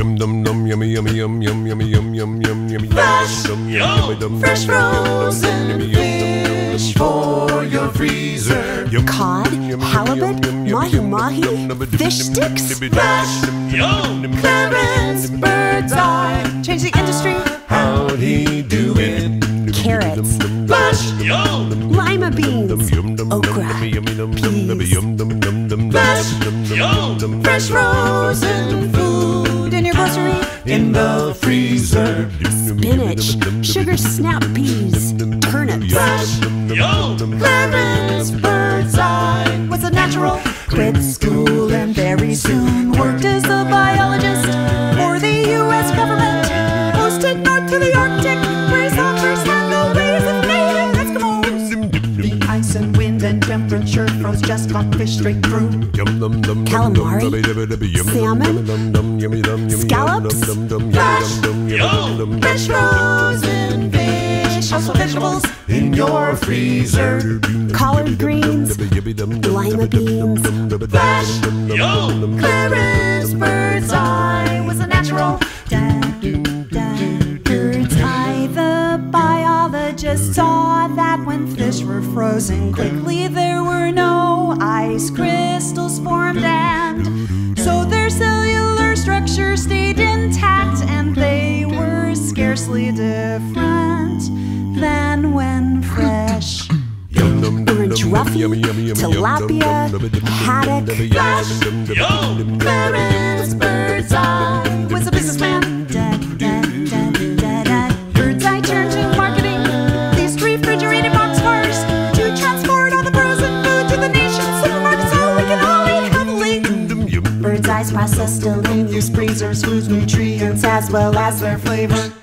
Yum dum dum yummy yummy yum yum yummy yum yum yum yummy Fresh, yum yum, yum dum fresh frozen fish for your freezer. Cod, halibut, mahi-mahi, fish sticks. Fresh, yum Clarence Birdseye. Change the industry. How'd he do it? Carrots, Flash, lima beans, okra, peas, fresh frozen food in. In the freezer. spinach, sugar snap peas, turnips, Clarence Birdseye was a natural. Quit school and very soon worked as a biologist for the U.S. government. Posted north to the Arctic, temperature froze just caught fish straight through. Calamari, salmon, scallops, Fresh frozen fish, also vegetables in your freezer. collard greens, lima beans, Clarence Birdseye was a natural. Biologist saw that when fish were frozen quickly, there were no ice crystals formed, and so their cellular structure stayed intact, and they were scarcely different than when fresh. orange tilapia, haddock, Clarence healthily. Birdseye's process still in use freezers whose nutrients as well as their flavor